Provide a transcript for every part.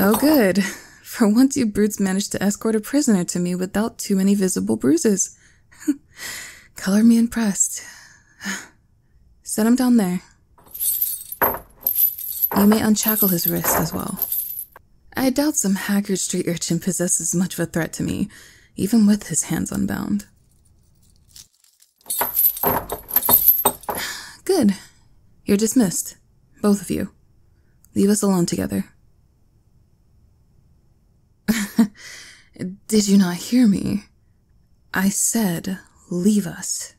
Oh, good. For once, you brutes managed to escort a prisoner to me without too many visible bruises. Color me impressed. Set him down there. You may unshackle his wrist as well. I doubt some haggard street urchin possesses much of a threat to me, even with his hands unbound. Good. You're dismissed. Both of you. Leave us alone together. Did you not hear me? I said, leave us.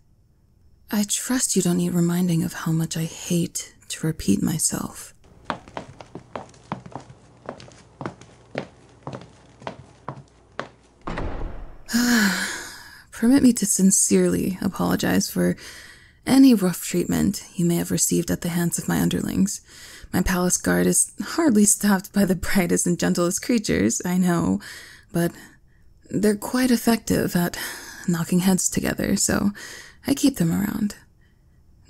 I trust you don't need reminding of how much I hate to repeat myself. Permit me to sincerely apologize for any rough treatment you may have received at the hands of my underlings. My palace guard is hardly stopped by the brightest and gentlest creatures, I know, but they're quite effective at knocking heads together, so I keep them around.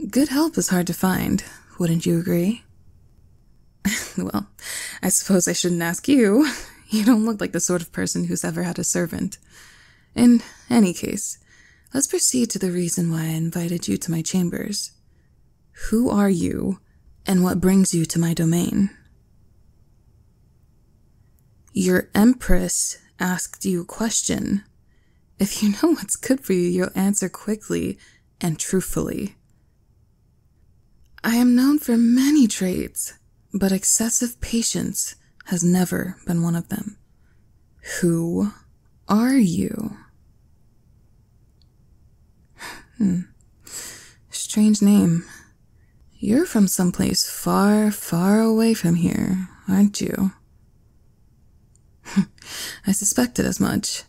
Good help is hard to find, wouldn't you agree? well, I suppose I shouldn't ask you. You don't look like the sort of person who's ever had a servant. In any case, let's proceed to the reason why I invited you to my chambers. Who are you, and what brings you to my domain? Your empress asked you a question. If you know what's good for you, you'll answer quickly and truthfully. I am known for many traits, but excessive patience has never been one of them. Who are you? Hmm. Strange name. You're from someplace far, far away from here, aren't you? I suspected as much.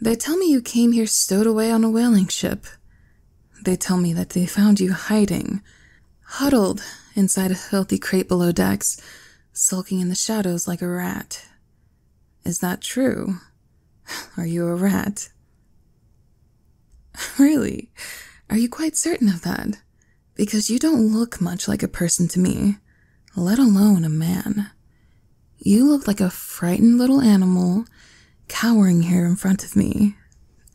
They tell me you came here stowed away on a whaling ship. They tell me that they found you hiding, huddled inside a filthy crate below decks, sulking in the shadows like a rat. Is that true? Are you a rat? Really? Are you quite certain of that? Because you don't look much like a person to me, let alone a man. You look like a frightened little animal cowering here in front of me,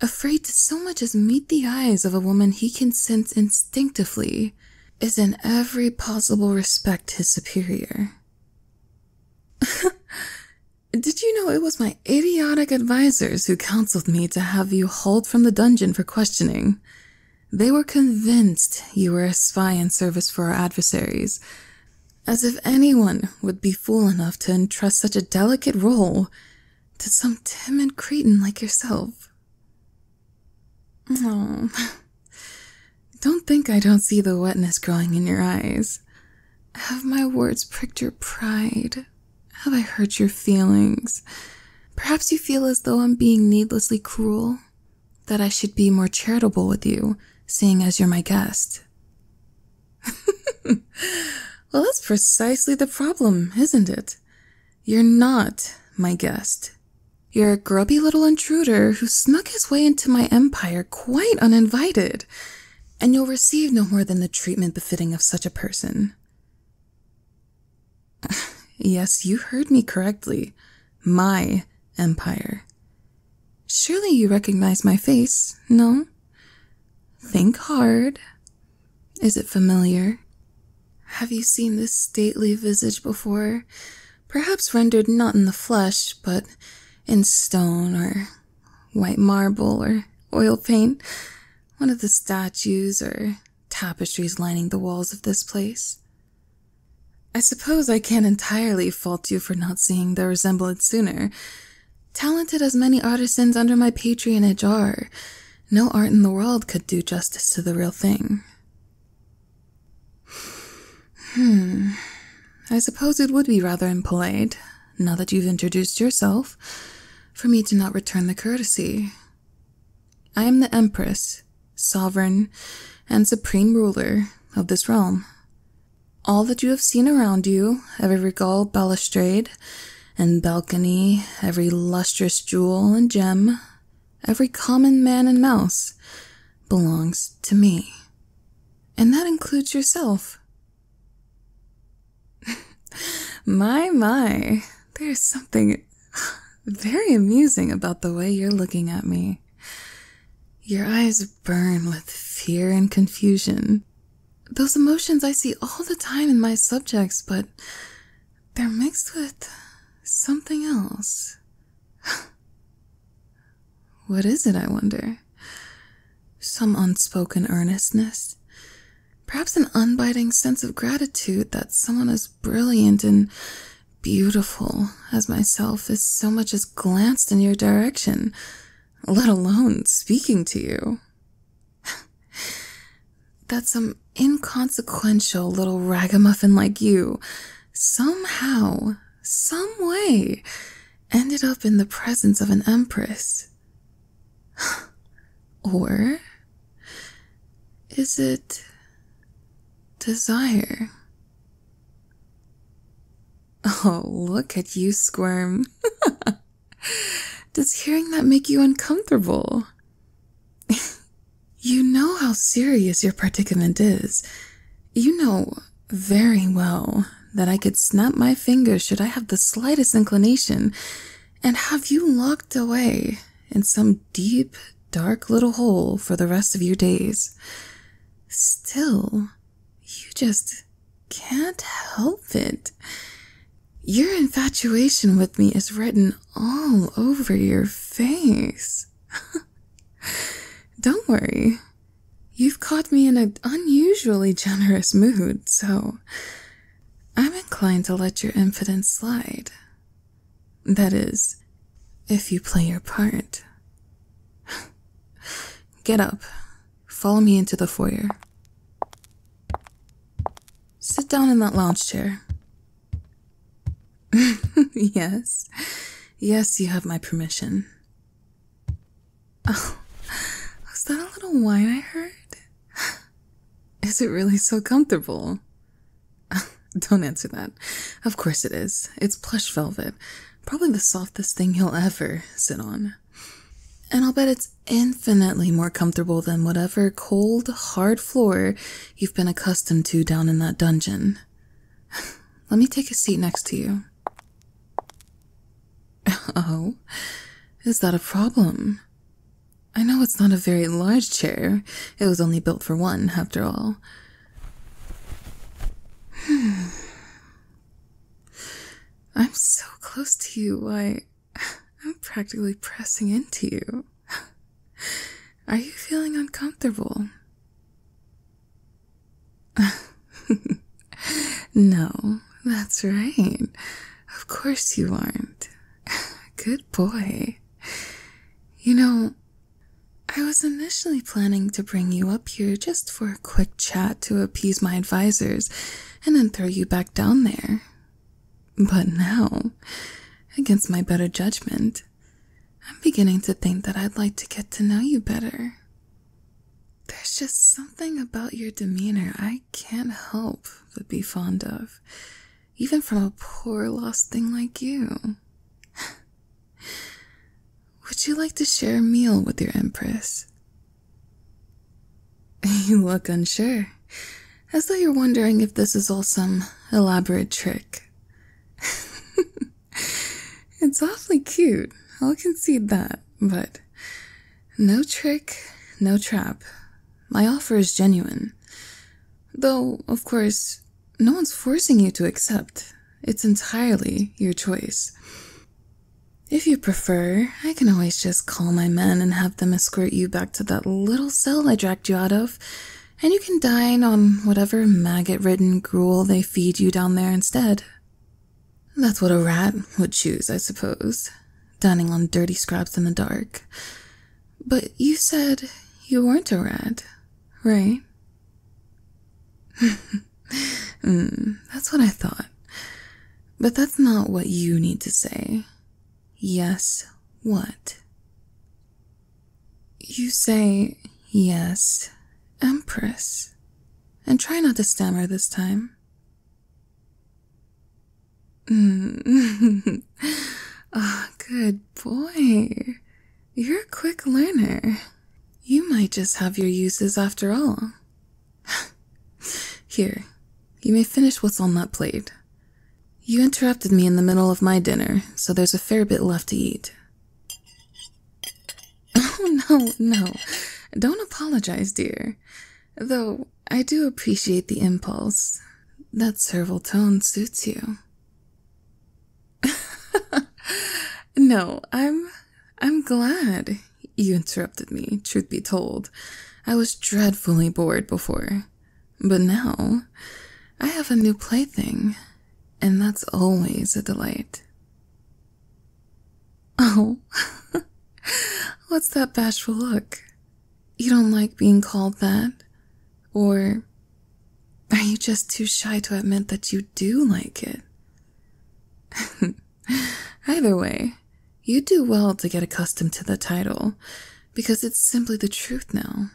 afraid to so much as meet the eyes of a woman he can sense instinctively is in every possible respect his superior. Did you know it was my idiotic advisers who counseled me to have you hauled from the dungeon for questioning? They were convinced you were a spy in service for our adversaries, as if anyone would be fool enough to entrust such a delicate role to some timid cretin like yourself. Oh, don't think I don't see the wetness growing in your eyes. Have my words pricked your pride? Have I hurt your feelings? Perhaps you feel as though I'm being needlessly cruel, that I should be more charitable with you, seeing as you're my guest. well, that's precisely the problem, isn't it? You're not my guest. You're a grubby little intruder who snuck his way into my empire quite uninvited, and you'll receive no more than the treatment befitting of such a person. yes, you heard me correctly. My empire. Surely you recognize my face, no? Think hard. Is it familiar? Have you seen this stately visage before? Perhaps rendered not in the flesh, but in stone or white marble or oil paint, one of the statues or tapestries lining the walls of this place. I suppose I can't entirely fault you for not seeing the resemblance sooner. Talented as many artisans under my patronage are, no art in the world could do justice to the real thing. Hmm. I suppose it would be rather impolite, now that you've introduced yourself, for me to not return the courtesy. I am the Empress, sovereign, and supreme ruler of this realm. All that you have seen around you, every regal balustrade and balcony, every lustrous jewel and gem, every common man and mouse, belongs to me. And that includes yourself. My, my, There's something very amusing about the way you're looking at me. Your eyes burn with fear and confusion. Those emotions I see all the time in my subjects, but they're mixed with something else. what is it, I wonder? Some unspoken earnestness? Perhaps an unbiting sense of gratitude that someone as brilliant and beautiful as myself is so much as glanced in your direction, let alone speaking to you. that some inconsequential little ragamuffin like you somehow, some way, ended up in the presence of an empress. or is it desire? Oh, look at you squirm. Does hearing that make you uncomfortable? you know how serious your predicament is. You know very well that I could snap my fingers should I have the slightest inclination and have you locked away in some deep, dark little hole for the rest of your days. Still, you just can't help it. Your infatuation with me is written all over your face. Don't worry. You've caught me in an unusually generous mood, so I'm inclined to let your impudence slide. That is, if you play your part. Get up. Follow me into the foyer. Down in that lounge chair. yes. Yes, you have my permission. Oh, was that a little whine I heard? Is it really so comfortable? Don't answer that. Of course it is. It's plush velvet. Probably the softest thing you'll ever sit on. And I'll bet it's infinitely more comfortable than whatever cold, hard floor you've been accustomed to down in that dungeon. Let me take a seat next to you. Oh, is that a problem? I know it's not a very large chair. It was only built for one, after all. I'm so close to you, I. I'm practically pressing into you. Are you feeling uncomfortable? no, that's right. Of course you aren't. Good boy. You know, I was initially planning to bring you up here just for a quick chat to appease my advisors and then throw you back down there. But now, against my better judgment, I'm beginning to think that I'd like to get to know you better. There's just something about your demeanor I can't help but be fond of, even from a poor lost thing like you. Would you like to share a meal with your Empress? You look unsure, as though you're wondering if this is all some elaborate trick. it's awfully cute, I'll concede that, but no trick, no trap. My offer is genuine. Though, of course, no one's forcing you to accept. It's entirely your choice. If you prefer, I can always just call my men and have them escort you back to that little cell I dragged you out of, and you can dine on whatever maggot ridden gruel they feed you down there instead. That's what a rat would choose, I suppose, dining on dirty scraps in the dark. But you said you weren't a rat, right? mm, that's what I thought. But that's not what you need to say. Yes, what? You say, yes, Empress, and try not to stammer this time. Oh, good boy. You're a quick learner. You might just have your uses after all. Here, you may finish what's on that plate. You interrupted me in the middle of my dinner, so there's a fair bit left to eat. Oh, no, no. Don't apologize, dear. Though I do appreciate the impulse. That servile tone suits you. no, I'm. I'm glad you interrupted me, truth be told. I was dreadfully bored before. But now, I have a new plaything, and that's always a delight. Oh, what's that bashful look? You don't like being called that? Or are you just too shy to admit that you do like it? Either way, you do well to get accustomed to the title, because it's simply the truth now.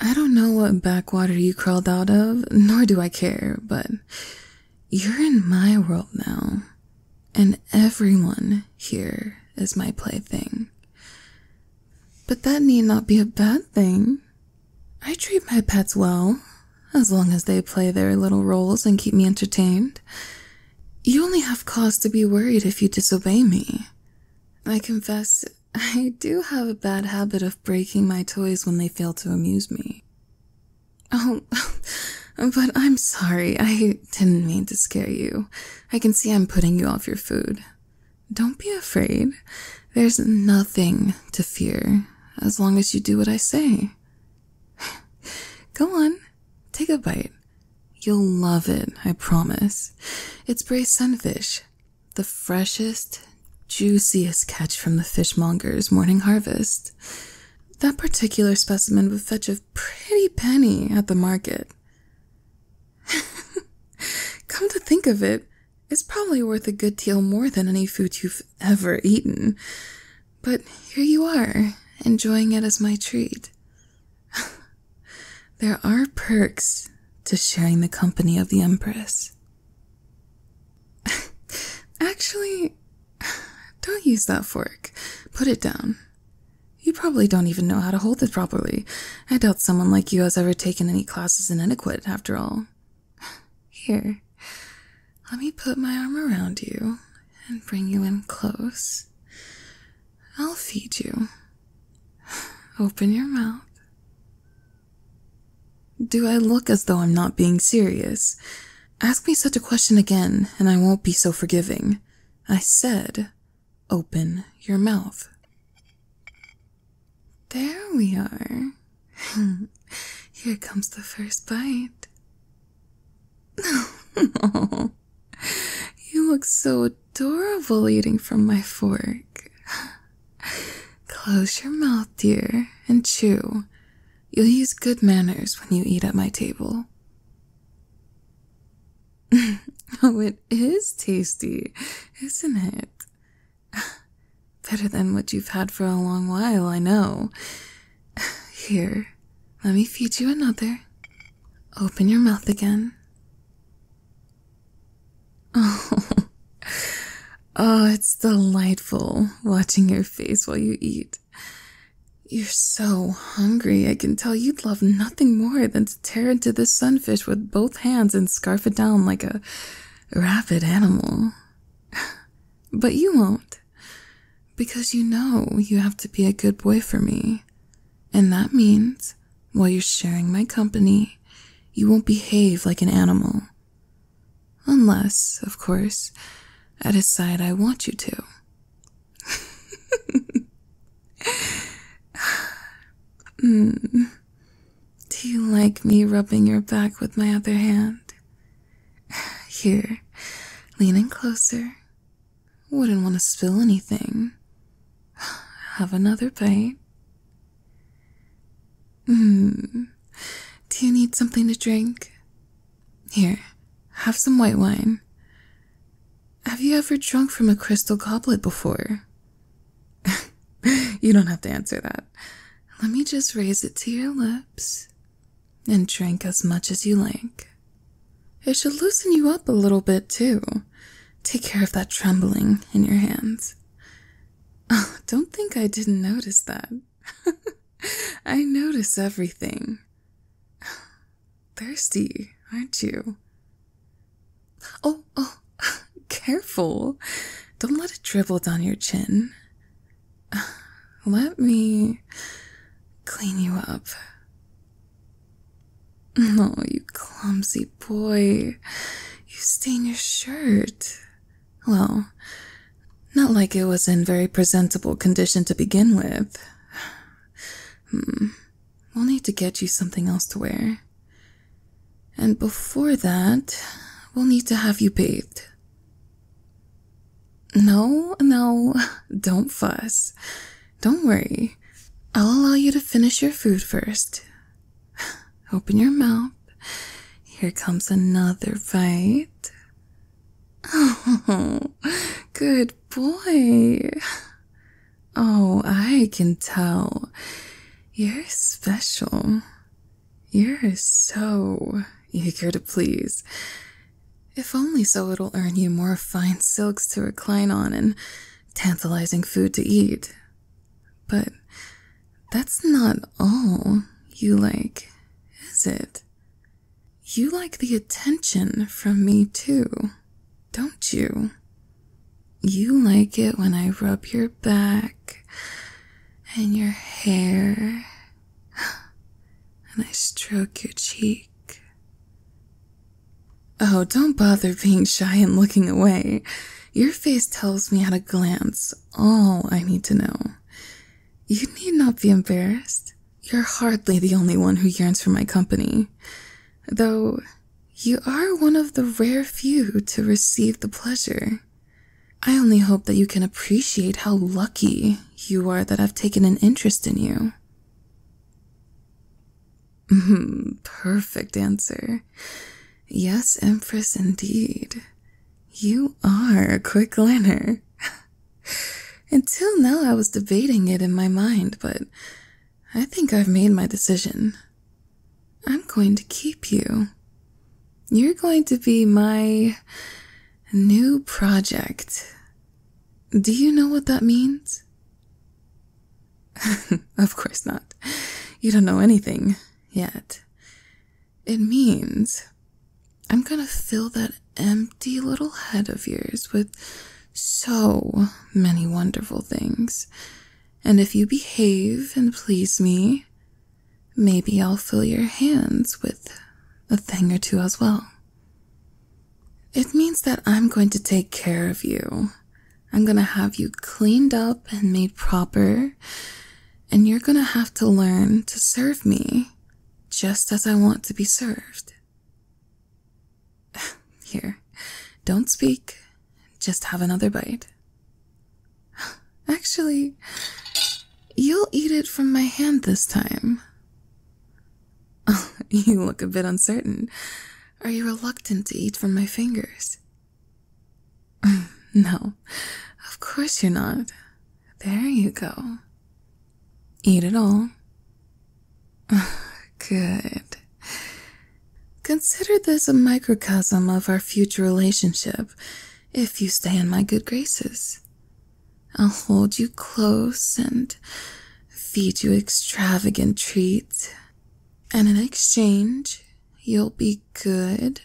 I don't know what backwater you crawled out of, nor do I care, but you're in my world now, and everyone here is my plaything. But that need not be a bad thing. I treat my pets well, as long as they play their little roles and keep me entertained. You only have cause to be worried if you disobey me. I confess, I do have a bad habit of breaking my toys when they fail to amuse me. Oh, but I'm sorry. I didn't mean to scare you. I can see I'm putting you off your food. Don't be afraid. There's nothing to fear as long as you do what I say. Go on, take a bite. You'll love it, I promise. It's braised sunfish, the freshest, juiciest catch from the fishmonger's morning harvest. That particular specimen would fetch a pretty penny at the market. Come to think of it, it's probably worth a good deal more than any food you've ever eaten. But here you are, enjoying it as my treat. there are perks to sharing the company of the Empress. Actually, don't use that fork. Put it down. You probably don't even know how to hold it properly. I doubt someone like you has ever taken any classes in etiquette, after all. Here, let me put my arm around you and bring you in close. I'll feed you. Open your mouth. Do I look as though I'm not being serious? Ask me such a question again, and I won't be so forgiving. I said, open your mouth. There we are. Here comes the first bite. oh, you look so adorable eating from my fork. Close your mouth, dear, and chew. You'll use good manners when you eat at my table. oh, it is tasty, isn't it? Better than what you've had for a long while, I know. Here, let me feed you another. Open your mouth again. Oh, oh, it's delightful watching your face while you eat. You're so hungry, I can tell you'd love nothing more than to tear into this sunfish with both hands and scarf it down like a rabid animal. But you won't. Because you know you have to be a good boy for me. And that means, while you're sharing my company, you won't behave like an animal. Unless, of course, I decide I want you to. Mm. Do you like me rubbing your back with my other hand? Here, lean in closer. Wouldn't want to spill anything. Have another bite. Hmm. Do you need something to drink? Here, have some white wine. Have you ever drunk from a crystal goblet before? you don't have to answer that. Let me just raise it to your lips and drink as much as you like. It should loosen you up a little bit, too. Take care of that trembling in your hands. Oh, don't think I didn't notice that. I notice everything. Thirsty, aren't you? Oh, oh, Careful. Don't let it dribble down your chin. Let me clean you up. Oh, you clumsy boy. You stain your shirt. Well, not like it was in very presentable condition to begin with. Hmm. We'll need to get you something else to wear. And before that, we'll need to have you bathed. No, no, don't fuss. Don't worry. I'll allow you to finish your food first. Open your mouth. Here comes another bite. Oh, good boy. Oh, I can tell. You're special. You're so eager to please. If only so it'll earn you more fine silks to recline on and tantalizing food to eat. But that's not all you like, is it? You like the attention from me too, don't you? You like it when I rub your back and your hair and I stroke your cheek. Oh, don't bother being shy and looking away. Your face tells me at a glance all I need to know. You need not be embarrassed. You're hardly the only one who yearns for my company. Though you are one of the rare few to receive the pleasure. I only hope that you can appreciate how lucky you are that I've taken an interest in you. Hmm, perfect answer. Yes, Empress, indeed. You are a quick learner. Until now, I was debating it in my mind, but I think I've made my decision. I'm going to keep you. You're going to be my new project. Do you know what that means? of course not. You don't know anything yet. It means I'm gonna fill that empty little head of yours with so many wonderful things. And if you behave and please me, maybe I'll fill your hands with a thing or two as well. It means that I'm going to take care of you. I'm going to have you cleaned up and made proper, and you're going to have to learn to serve me just as I want to be served. Here, don't speak, just have another bite. Actually, you'll eat it from my hand this time. You look a bit uncertain. Are you reluctant to eat from my fingers? no, of course you're not. There you go. Eat it all. Good. Consider this a microcosm of our future relationship if you stay in my good graces. I'll hold you close and feed you extravagant treats, and in exchange, you'll be good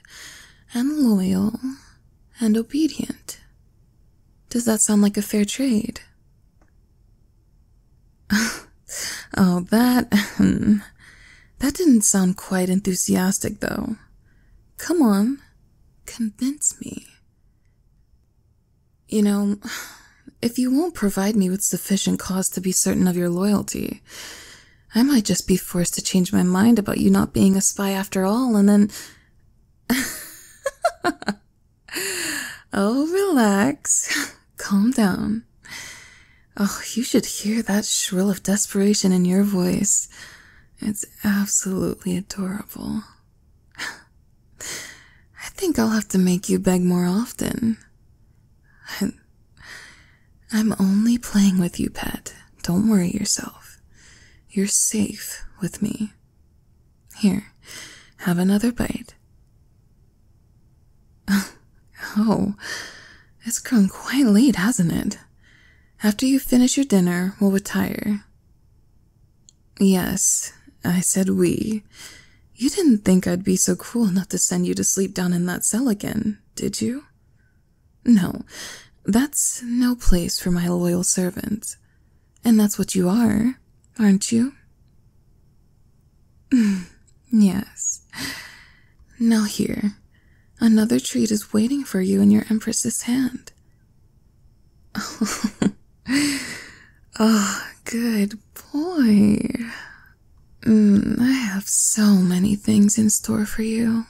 and loyal and obedient. Does that sound like a fair trade? oh, that. Hmm, that didn't sound quite enthusiastic, though. Come on, convince me. You know, if you won't provide me with sufficient cause to be certain of your loyalty, I might just be forced to change my mind about you not being a spy after all, and then. oh, relax. Calm down. Oh, you should hear that shrill of desperation in your voice. It's absolutely adorable. I think I'll have to make you beg more often. I'm only playing with you, pet. Don't worry yourself. You're safe with me. Here, have another bite. Oh, it's grown quite late, hasn't it? After you finish your dinner, we'll retire. Yes, I said we. You didn't think I'd be so cruel not to send you to sleep down in that cell again, did you? No, that's no place for my loyal servant. And that's what you are, aren't you? yes. Now, here, another treat is waiting for you in your Empress's hand. oh, good boy. Mm, I have so many things in store for you.